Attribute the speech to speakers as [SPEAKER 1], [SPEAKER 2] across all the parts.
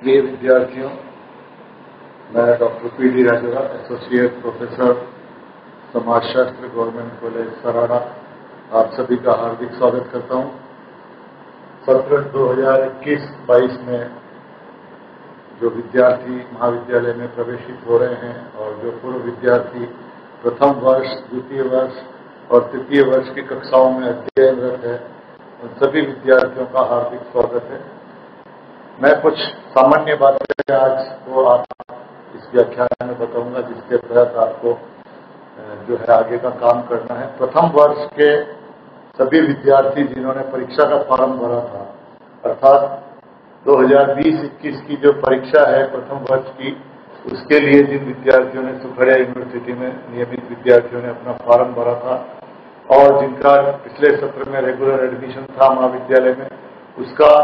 [SPEAKER 1] प्रिय विद्यार्थियों, मैं doctor P D Rajora associate professor, समाजशास्त्र, गवर्नमेंट कॉलेज सराड़ा आप सभी का हार्दिक स्वागत करता हूँ। सत्र 2021-22 में जो विद्यार्थी महाविद्यालय में प्रवेशित हो रहे हैं और जो पूर्व विद्यार्थी प्रथम वर्ष, द्वितीय वर्ष और तृतीय वर्ष की कक्षाओं में अध्ययनरत है, उन सभी विद्यार्थियों का हार्दिक स्वागत है। मैं कुछ सामान्य बातें आज को आप इस व्याख्यान में बताऊँगा, जिसके तहत आपको जो है आगे का काम करना है। प्रथम वर्ष के सभी विद्यार्थी जिन्होंने परीक्षा का फॉर्म भरा था, अर्थात 2020-21 की जो परीक्षा है प्रथम वर्ष की, उसके लिए जिन विद्यार्थियों ने सुखड़िया यूनिवर्सिटी में नियमित विद्यार्थियों ने अपना फॉर्म भरा था, और जिनका पिछले सत्र में रेगुलर एडमिशन था महाविद्यालय में, उसका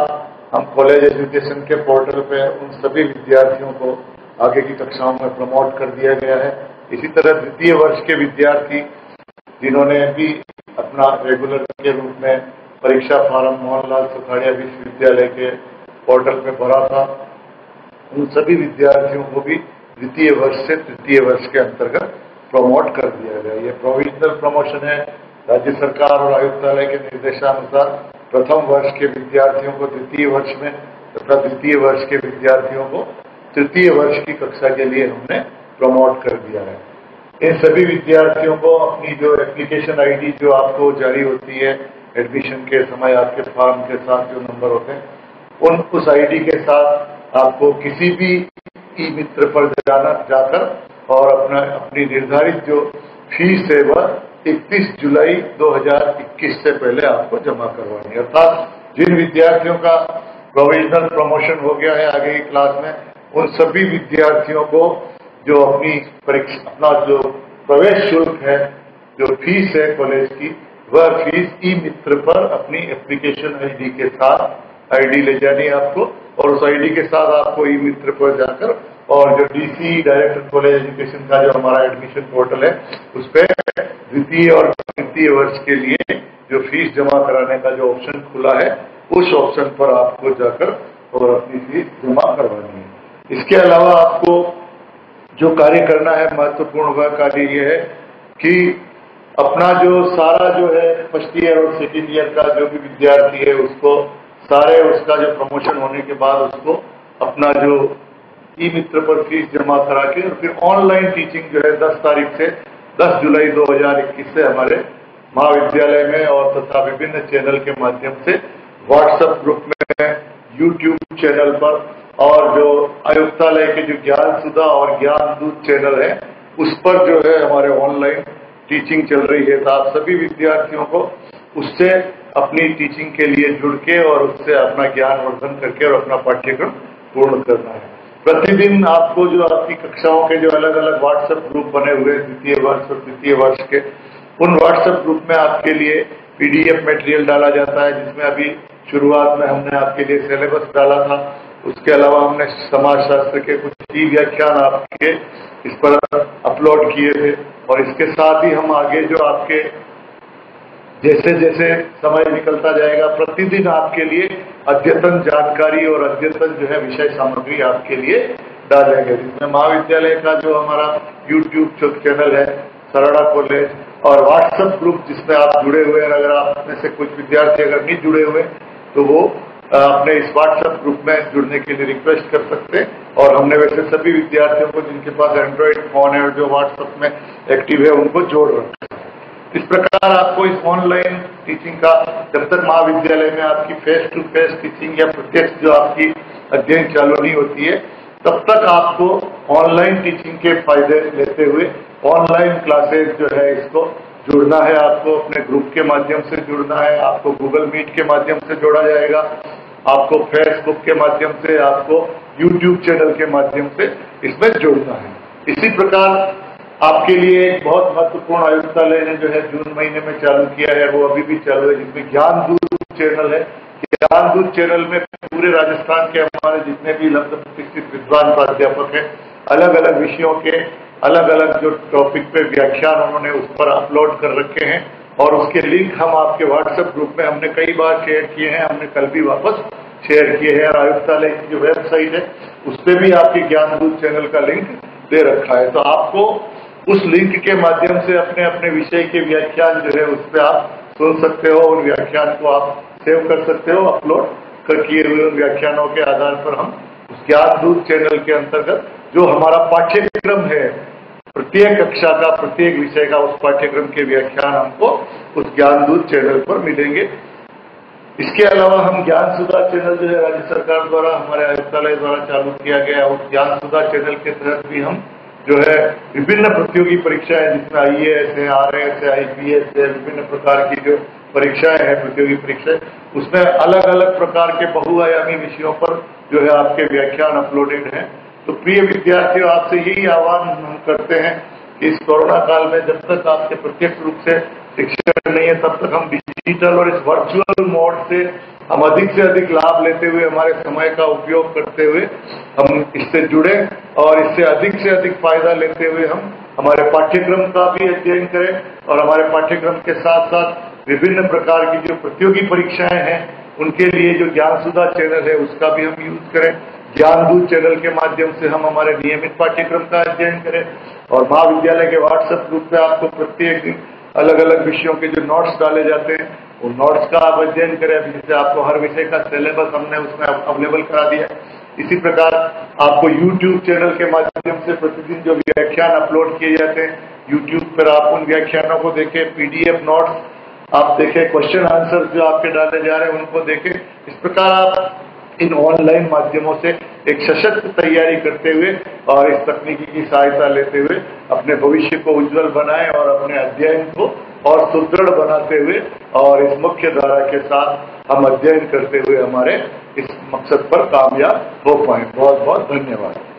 [SPEAKER 1] हम कॉलेज एजुकेशन के पोर्टल पे उन सभी विद्यार्थियों को आगे की कक्षाओं में प्रमोट कर दिया गया है। इसी तरह द्वितीय वर्ष के विद्यार्थी जिन्होंने भी अपना रेगुलर के रूप में परीक्षा फॉर्म मोहनलाल सुखाड़िया विश्वविद्यालय के पोर्टल पे भरा था, उन सभी विद्यार्थियों को भी द्वितीय वर्ष से तृतीय वर्ष के अंतर्गत प्रमोट कर दिया गया। ये प्रोविजनल प्रमोशन है। राज्य सरकार और आयुक्तालय के निर्देशानुसार प्रथम वर्ष के विद्यार्थियों को द्वितीय वर्ष में, तथा द्वितीय वर्ष के विद्यार्थियों को तृतीय वर्ष की कक्षा के लिए हमने प्रमोट कर दिया है। इन सभी विद्यार्थियों को अपनी जो एप्लीकेशन आईडी जो आपको जारी होती है एडमिशन के समय आपके फॉर्म के साथ जो नंबर होते हैं, उन, उस आईडी के साथ आपको किसी भी ई मित्र पर जाना, जाकर और अपना, अपनी निर्धारित जो फ़ीस है, वह 31 जुलाई 2021 से पहले आपको जमा करवानी है। अर्थात जिन विद्यार्थियों का प्रोविजनल प्रमोशन हो गया है आगे की क्लास में, उन सभी विद्यार्थियों को जो अपनी परीक्षा, अपना जो प्रवेश शुल्क है, जो फ़ीस है कॉलेज की, वह फ़ीस ई मित्र पर अपनी एप्लीकेशन आईडी के साथ आईडी ले जानी है आपको, और उस आईडी के साथ आपको ई मित्र पर जाकर, और जो डीसी डायरेक्टर कॉलेज एजुकेशन का जो हमारा एडमिशन पोर्टल है, उस पर द्वितीय और तृतीय वर्ष के लिए जो फ़ीस जमा कराने का जो ऑप्शन खुला है, उस ऑप्शन पर आपको जाकर और अपनी फ़ीस जमा करवानी है। इसके अलावा आपको जो कार्य करना है, महत्वपूर्ण वह कार्य ये है कि अपना जो सारा जो है फ़र्स्ट ईयर और सेकेंड ईयर का जो भी विद्यार्थी है, उसको सारे उसका जो प्रमोशन होने के बाद उसको अपना जो ई मित्र पर फ़ीस जमा करा के और फिर ऑनलाइन टीचिंग जो है 10 तारीख से 10 जुलाई 2021 से हमारे महाविद्यालय में और तथा विभिन्न चैनल के माध्यम से व्हाट्सएप ग्रुप में यूट्यूब चैनल पर और जो आयुक्तालय के जो ज्ञान सुधा और ज्ञान दूत चैनल है, उस पर जो है हमारे ऑनलाइन टीचिंग चल रही है। तो आप सभी विद्यार्थियों को उससे अपनी टीचिंग के लिए जुड़ के और उससे अपना ज्ञान वर्धन करके और अपना पाठ्यक्रम पूर्ण करना है। प्रतिदिन आपको जो आपकी कक्षाओं के जो अलग अलग व्हाट्सएप ग्रुप बने हुए द्वितीय वर्ष और तृतीय वर्ष के, उन व्हाट्सएप ग्रुप में आपके लिए पीडीएफ मटेरियल डाला जाता है, जिसमें अभी शुरुआत में हमने आपके लिए सिलेबस डाला था। उसके अलावा हमने समाजशास्त्र के कुछ ई व्याख्यान आपके इस पर अपलोड किए थे और इसके साथ ही हम आगे जो आपके जैसे जैसे समय निकलता जाएगा, प्रतिदिन आपके लिए अद्यतन जानकारी और अद्यतन जो है विषय सामग्री आपके लिए डालेंगे जिसमें महाविद्यालय का जो हमारा यूट्यूब चैनल है, सरड़ा कॉलेज और व्हाट्सएप ग्रुप जिसमें आप जुड़े हुए हैं, अगर आप में से कुछ विद्यार्थी अगर नहीं जुड़े हुए तो वो अपने इस व्हाट्सएप ग्रुप में जुड़ने के लिए रिक्वेस्ट कर सकते हैं। और हमने वैसे सभी विद्यार्थियों को जिनके पास एंड्रॉइड फ़ोन है और जो व्हाट्सएप में एक्टिव है, उनको जोड़ रखा है। इस प्रकार आपको इस ऑनलाइन टीचिंग का, जब तक महाविद्यालय में आपकी फेस टू फेस टीचिंग या प्रत्यक्ष जो आपकी अध्ययन चालू नहीं होती है, तब तक आपको ऑनलाइन टीचिंग के फ़ायदे लेते हुए ऑनलाइन क्लासेस जो है इसको जुड़ना है, आपको अपने ग्रुप के माध्यम से जुड़ना है, आपको गूगल मीट के माध्यम से जोड़ा जाएगा, आपको फेसबुक के माध्यम से, आपको यूट्यूब चैनल के माध्यम से इसमें जोड़ना है। इसी प्रकार आपके लिए एक बहुत महत्वपूर्ण आयुक्तालय ने जो है जून महीने में चालू किया है, वो अभी भी चालू है, जिसमें ज्ञान दूत चैनल है। ज्ञान दूत चैनल में पूरे राजस्थान के हमारे जितने भी लब्ध प्रतिष्ठित विद्वान प्राध्यापक है अलग अलग विषयों के अलग अलग जो टॉपिक पे व्याख्यान उन्होंने उस पर अपलोड कर रखे हैं, और उसके लिंक हम आपके व्हाट्सएप ग्रुप में हमने कई बार शेयर किए हैं, हमने कल भी वापस शेयर किए हैं, और आयुक्तालय की जो वेबसाइट है उस पर भी आपके ज्ञान दूत चैनल का लिंक दे रखा है। तो आपको उस लिंक के माध्यम से अपने अपने विषय के व्याख्यान जो है उस पर आप सुन सकते हो, उन व्याख्यान को आप सेव कर सकते हो, अपलोड कर किए हुए व्याख्यानों के आधार पर हम ज्ञान दूत चैनल के अंतर्गत जो हमारा पाठ्यक्रम है, प्रत्येक कक्षा का, प्रत्येक विषय का उस पाठ्यक्रम के व्याख्यान हमको उस ज्ञान दूत चैनल पर मिलेंगे। इसके अलावा हम ज्ञान सुधा चैनल जो है राज्य सरकार द्वारा, हमारे आयुक्तालय द्वारा चालू किया गया उस ज्ञान सुधा चैनल के तहत भी हम जो है विभिन्न प्रतियोगी परीक्षाएँ जिसमें आई है आर एस है आईपीएस है, विभिन्न प्रकार की जो परीक्षाएँ हैं, प्रतियोगी परीक्षाएँ, उसमें अलग अलग प्रकार के बहुआयामी विषयों पर जो है आपके व्याख्यान अपलोडेड हैं। तो प्रिय विद्यार्थियों, आपसे यही आह्वान हम करते हैं कि इस कोरोना काल में जब तक आपके प्रत्यक्ष रूप से शिक्षण नहीं है, तब तक हम डिजिटल और इस वर्चुअल मोड से हम अधिक से अधिक लाभ लेते हुए, हमारे समय का उपयोग करते हुए हम इससे जुड़े। और इससे अधिक से अधिक फ़ायदा लेते हुए हम हमारे पाठ्यक्रम का भी अध्ययन करें और हमारे पाठ्यक्रम के साथ साथ विभिन्न प्रकार की जो प्रतियोगी परीक्षाएँ हैं, उनके लिए जो ज्ञान सुधा चैनल है, उसका भी हम यूज़ करें। ज्ञान दूत चैनल के माध्यम से हम हमारे नियमित पाठ्यक्रम का अध्ययन करें और महाविद्यालय के व्हाट्सएप ग्रुप पे आपको प्रत्येक दिन अलग अलग विषयों के जो नोट्स डाले जाते हैं वो नोट्स का आप अध्ययन करें। अभी जैसे आपको हर विषय का सिलेबस हमने उसमें अवेलेबल करा दिया। इसी प्रकार आपको YouTube चैनल के माध्यम से प्रतिदिन जो व्याख्यान अपलोड किए जाते हैं, YouTube पर आप उन व्याख्यानों को देखें पीडीएफ नोट्स आप देखें क्वेश्चन आंसर जो आपके डाले जा रहे हैं, उनको देखें। इस प्रकार आप इन ऑनलाइन माध्यमों से एक सशक्त तैयारी करते हुए और इस तकनीकी की सहायता लेते हुए अपने भविष्य को उज्जवल बनाएँ और अपने अध्ययन को और सुदृढ़ बनाते हुए और इस मुख्य धारा के साथ हम अध्ययन करते हुए हमारे इस मकसद पर कामयाब हो पाए। बहुत बहुत धन्यवाद।